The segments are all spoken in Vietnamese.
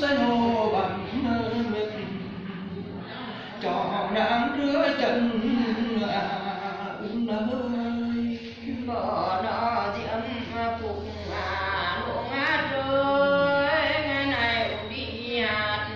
san hô bằng mực cho nàng rửa chân à ơi bỏ nó diễm phục à luồng á rơi. Ngày này đi hạt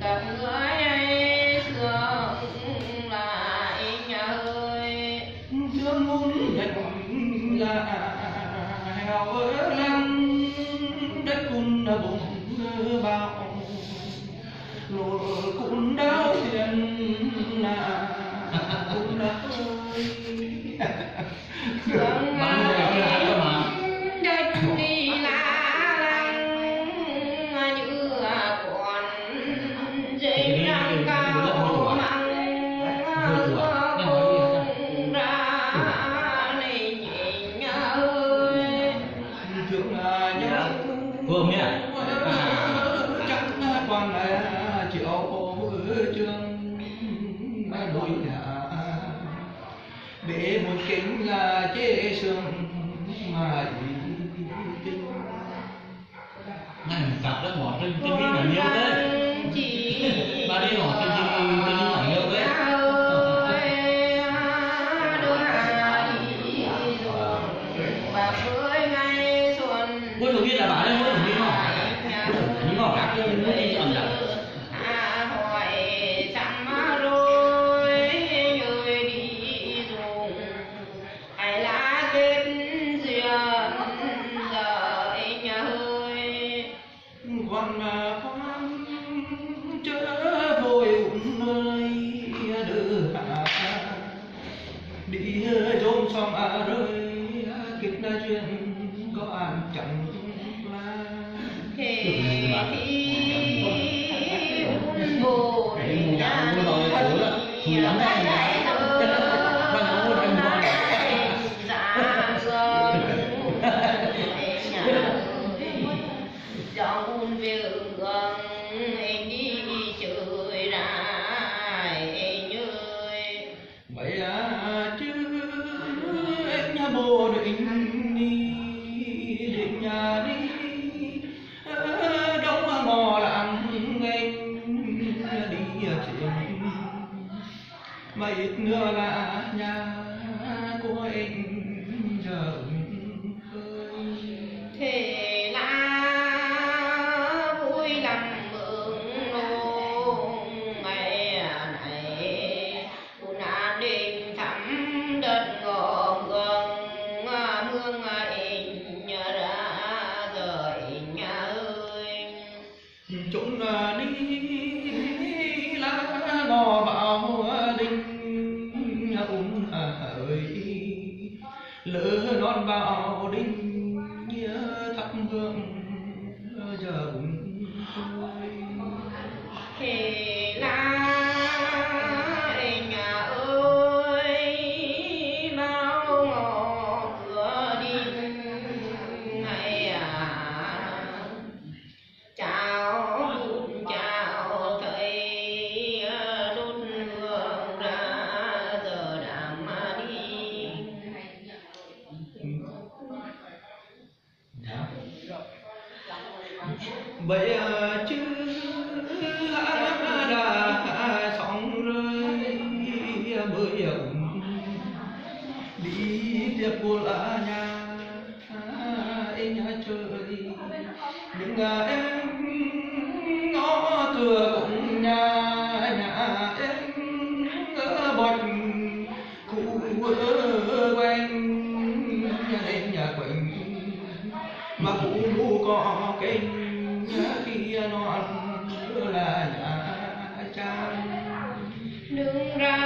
cặp người ấy sương lại nhà ơi thương muốn hình là heo ở lăng đất cun bụng bao lùa cũng đau tiền là cũng đã ơi sương Bạn là chế sương mà tình Này, cặp đó ngỏ trên trên cái là nhiều thế. Đi trốn xong à rơi kịp na chuyện có ăn chẳng là mà ít nữa là nhà lỡ non vào đinh vậy ờ, chứ đã xong rồi bơi ổng đi tiếp của là nhà à, em nhà chơi những ngày đứng ra